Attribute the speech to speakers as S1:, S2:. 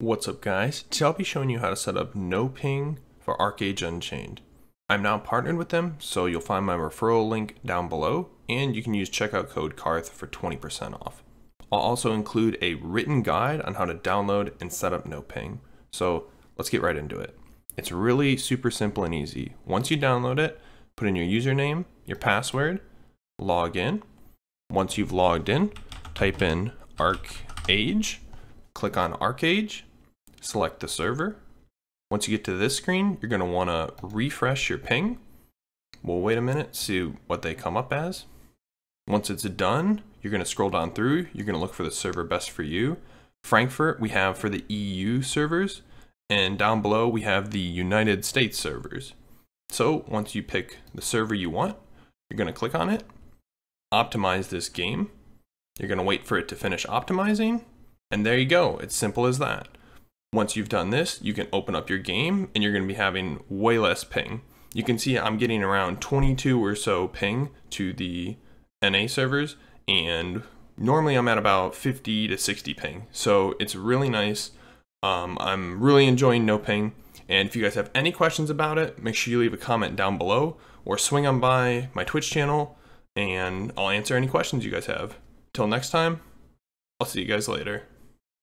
S1: What's up guys? Today I'll be showing you how to set up NoPing for ArcheAge Unchained. I'm now partnered with them, so you'll find my referral link down below, and you can use checkout code CARTHH for 20% off. I'll also include a written guide on how to download and set up NoPing. So let's get right into it. It's really super simple and easy. Once you download it, put in your username, your password, log in. Once you've logged in, type in ArcheAge, click on ArcheAge, select the server. Once you get to this screen, you're going to want to refresh your ping. We'll wait a minute, see what they come up as. Once it's done, you're going to scroll down through. You're going to look for the server best for you. Frankfurt, we have for the EU servers. And down below, we have the United States servers. So once you pick the server you want, you're going to click on it, optimize this game. You're going to wait for it to finish optimizing. And there you go. It's simple as that. Once you've done this, you can open up your game and you're going to be having way less ping. You can see I'm getting around 22 or so ping to the NA servers and normally I'm at about 50 to 60 ping. So it's really nice. Um, I'm really enjoying NoPing. And if you guys have any questions about it, make sure you leave a comment down below or swing on by my Twitch channel and I'll answer any questions you guys have. Till next time, I'll see you guys later.